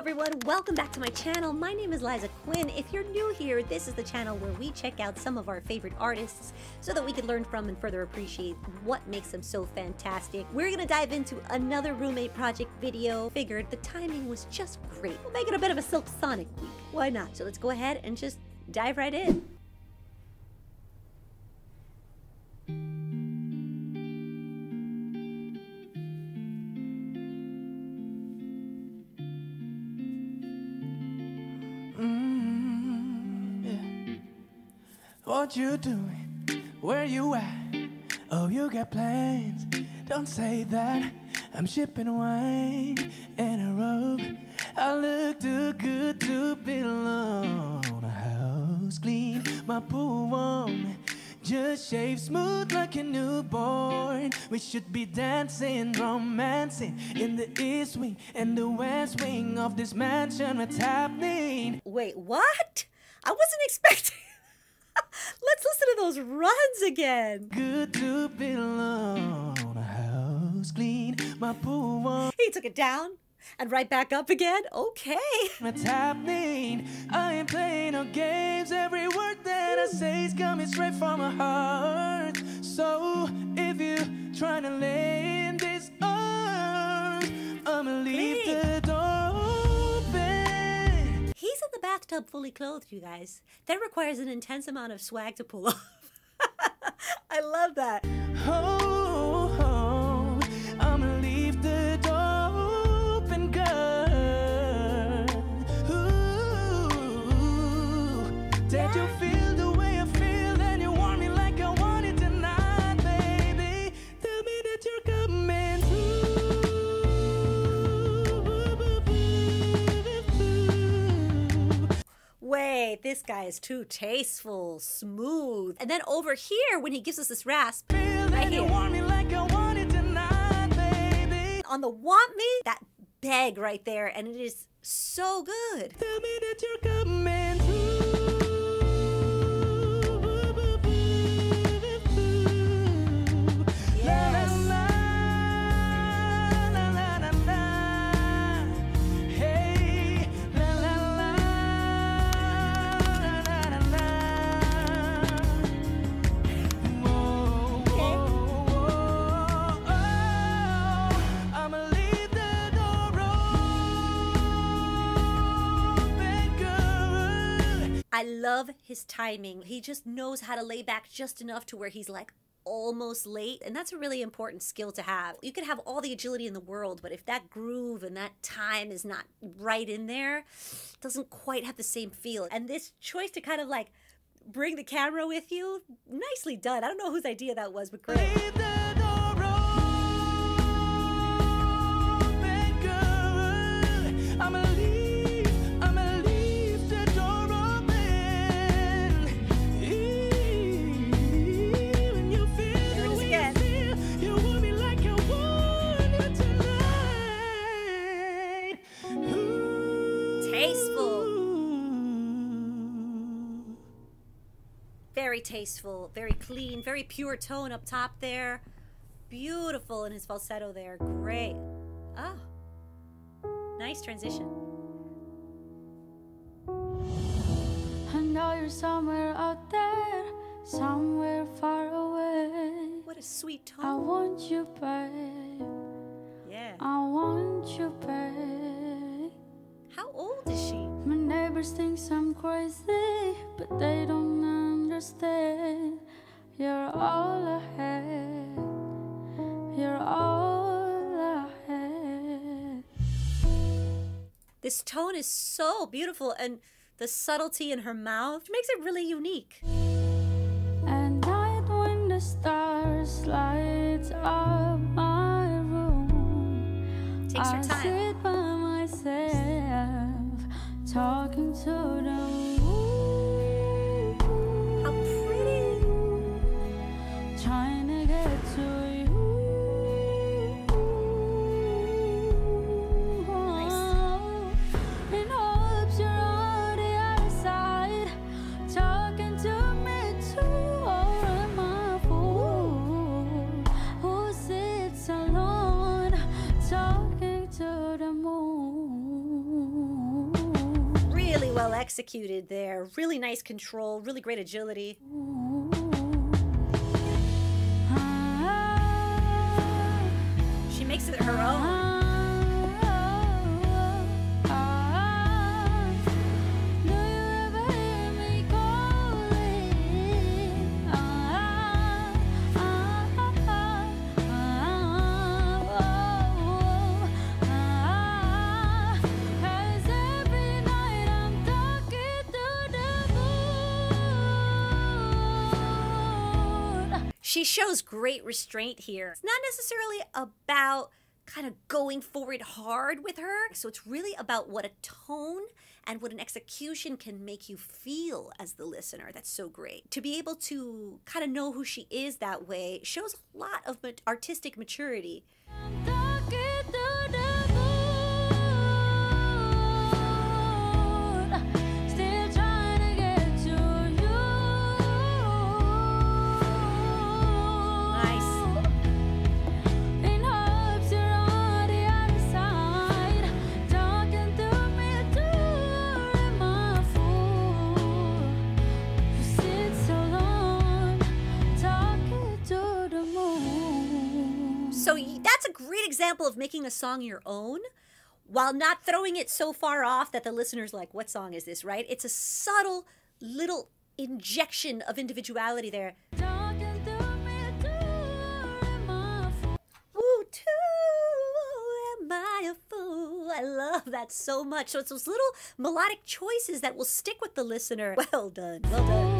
everyone, welcome back to my channel. My name is Liza Quin. If you're new here, this is the channel where we check out some of our favorite artists so that we can learn from and further appreciate what makes them so fantastic. We're gonna dive into another roommate project video. Figured the timing was just great. We'll make it a bit of a Silk Sonic week. Why not? So let's go ahead and just dive right in. What you doing? Where you at? Oh, you got plans? Don't say that. I'm shipping wine in a robe. I look too good to be alone. A house clean, my pool warm. Just shave smooth like a newborn. We should be dancing, romancing in the east wing and the west wing of this mansion. What's happening? Wait, what? I wasn't expecting. To those runs again. Good to be alone. A house clean, my pool. He took it down and right back up again. Okay. What's happening? I ain't playing no games. Every word that I say is coming straight from my heart. So if you trying to lay bathtub fully clothed, you guys. That requires an intense amount of swag to pull off. I love that. Oh, oh, I'ma leave the door open, girl. Ooh, did you feel Wait, this guy is too tasteful, smooth. And then over here, when he gives us this rasp, right here. like I want it tonight. On the want me, that beg right there, and it is so good. I love his timing. He just knows how to lay back just enough to where he's like almost late. And that's a really important skill to have. You can have all the agility in the world, but if that groove and that time is not right in there, doesn't quite have the same feel. And this choice to kind of like bring the camera with you, nicely done. I don't know whose idea that was, but great. Very tasteful, very clean, very pure tone up top there. Beautiful in his falsetto there. Great. Oh. Nice transition. I know you're somewhere out there, somewhere far away. What a sweet I tone. want you, babe. Yeah. I want you, babe. How old is she? My neighbors think I'm crazy, but they don't understand. You're all I had. You're all I had. This tone is so beautiful and the subtlety in her mouth makes it really unique. At night when the stars light up my room, Takes her I time. sit by myself, talking to the executed there. Really nice control, really great agility. She She shows great restraint here. It's not necessarily about kind of going forward hard with her. So it's really about what a tone and what an execution can make you feel as the listener. That's so great. To be able to kind of know who she is that way shows a lot of artistic maturity. Example of making a song your own while not throwing it so far off that the listener's like, what song is this, right? It's a subtle little injection of individuality there. Talking through me through my fool. Ooh, too am I a fool? I love that so much. So it's those little melodic choices that will stick with the listener. Well done. Well done.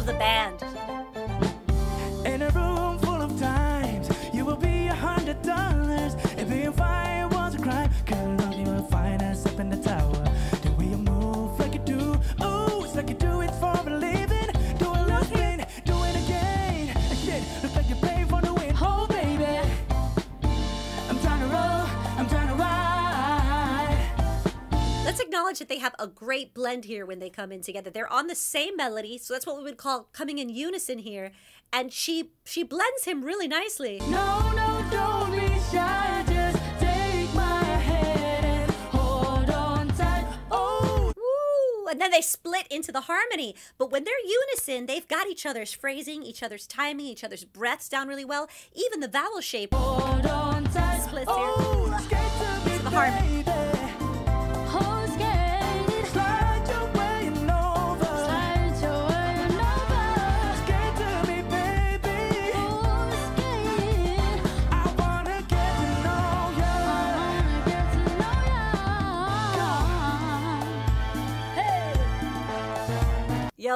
Love the band. Acknowledge that they have a great blend here when they come in together. They're on the same melody, so that's what we would call coming in unison here. And she she blends him really nicely. No, no, don't be shy. Just take my hand and hold on tight. Oh, Woo! And then they split into the harmony. But when they're unison, they've got each other's phrasing, each other's timing, each other's breaths down really well. Even the vowel shape Hold on tight. splits here. oh, skate to the harmony.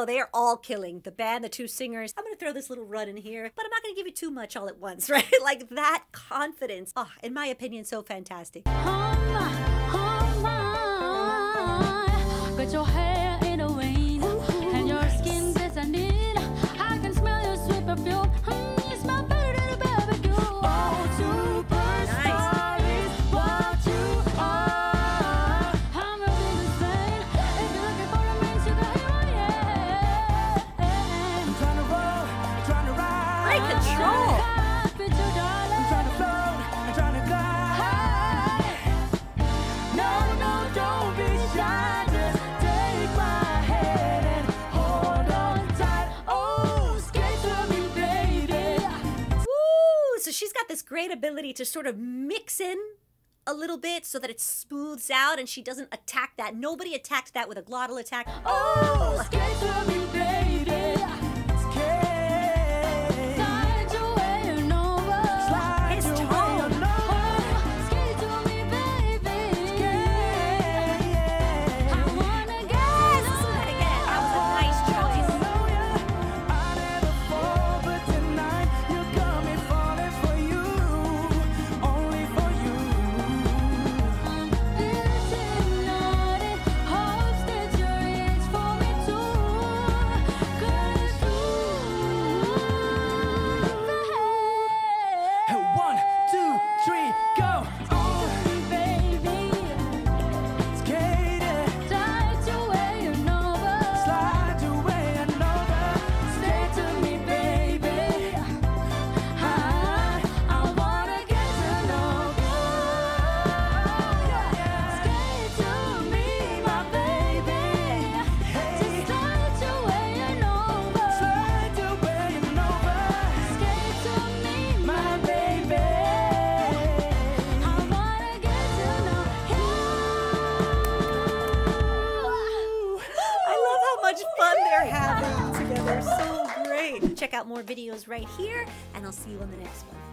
They are all killing. The band, the two singers. I'm gonna throw this little run in here, but I'm not gonna give you too much all at once, right? like that confidence. Oh, in my opinion, so fantastic. Oh my, oh my. This great ability to sort of mix in a little bit so that it smooths out and she doesn't attack that. Nobody attacked that with a glottal attack. Oh, out more videos right here, and I'll see you on the next one.